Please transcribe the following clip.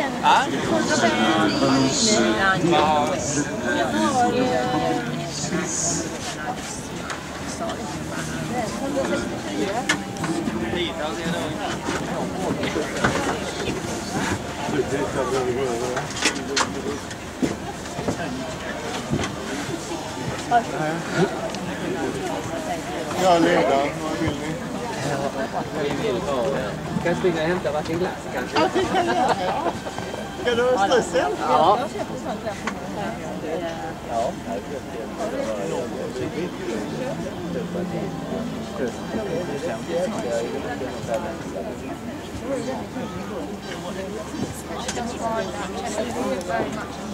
Ja. Jag är ledaren. Vad vill ni? Kan jag springa och hämta varsin glass kanske? Ja, det kan jag göra. skal du? Ja. Thank you very much.